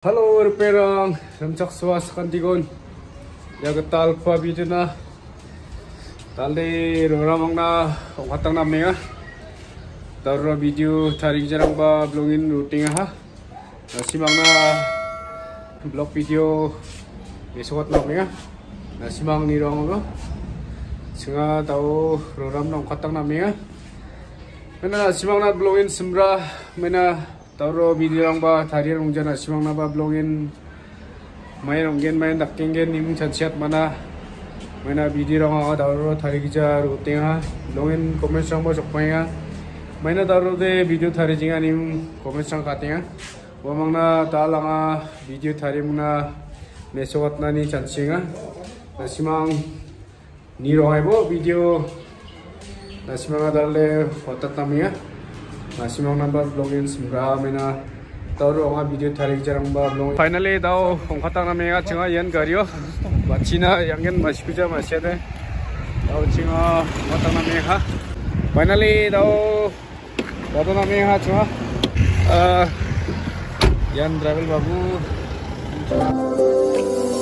Halo Ruperang, ramcak suas kantigon. Ya ketal pa video na. Tali roramang na ongkatang na menga. Taro video tarik jarang ba blogin routing ha. Nasimang na blog video besokot na menga. Nasimang ni rong go. Singa tau roram na ongkatang na menga. Mena nasimang na blogin sembra mena taro video lang ba? Tari rong jana simang na ba? Blogin may rong gen may nakking gen nim chanchat mana may na video ako taro tari gija ruting ha blogin comment sang ba chokpay nga. May na taro de video tari jinga nim comment sang kating ha wamang na talang ha video tari muna mesowat na ni na simang ni bo video. Na simang na darle hotat nami ha masimang number vlogin simra mena tawro nga video tarik jarang ba vlog finally daw kung katang na mega chinga yan gario bachina yangen masikuja masyade daw chinga katang na mega finally daw daw na mega chinga uh, yan travel babu 적바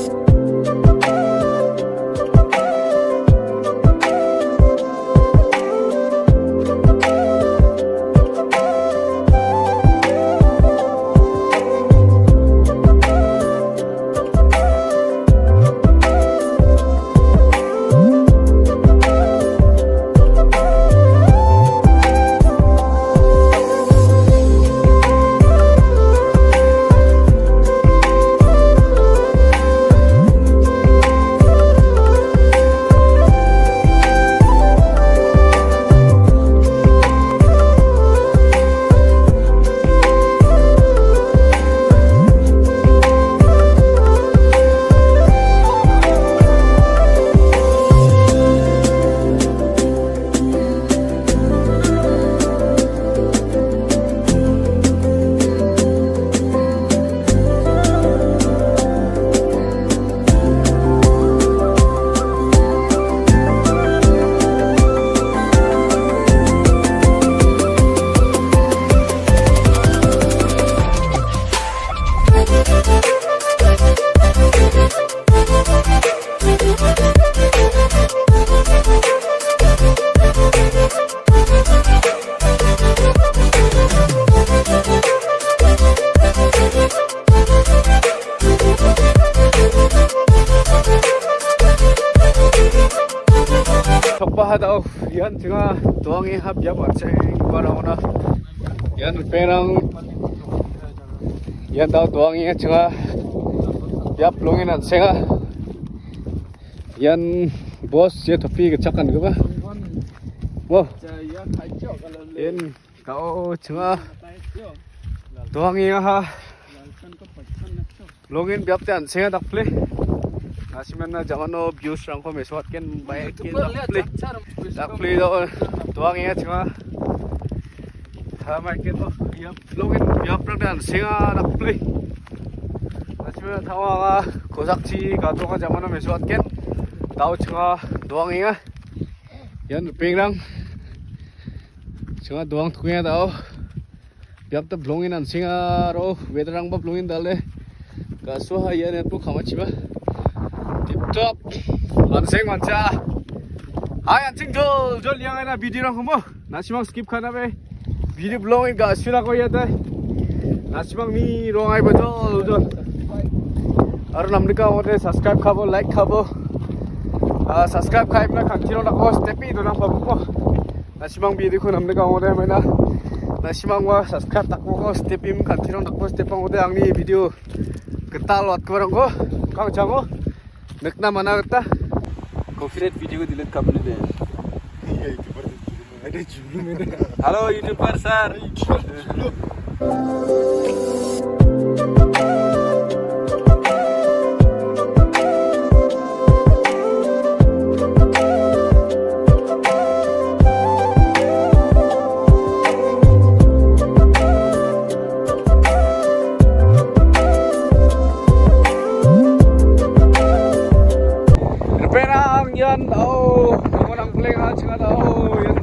hado yan tinga tuangi hab yam acheng banauna yan perang yan daw tuangi achunga yap longin achenga yan boss ye thopi ke chakan ga ba. Wo. In tao chunga tuangi ha. Longin byap tan chenga dakple asimana jamano views rang ko meswat ken bay ken dakli dakli do tuang ya chima ha mai ken to yap login yap rang dan singa dakli asimana thawa ga kosak chi ka to ka jamano meswat ken tau chima duang ya yan pingrang chima duang thuya dao yap ta blongin an singa ro wedrang ba blongin dale ka so ha yan pu khama chiba top langseng manca ay anjing jol jol yang ana video rang humo nasimang skip khana be video blog ga sura ko yata nasimang mi rong ai bajol jol aru namni ka ote subscribe khabo like khabo subscribe khai na khantiro na ko step i do na babu ko nasimang video ko namni ka ote mena nasimang wa subscribe tak ko step im khantiro na ko step ang ote angni video ketal wat ko rang ko kang jango नक्ना म्हणावता कोफिऱ्यात video दिलेत कापले ते hello YouTuber sir 플레이가 지가 나오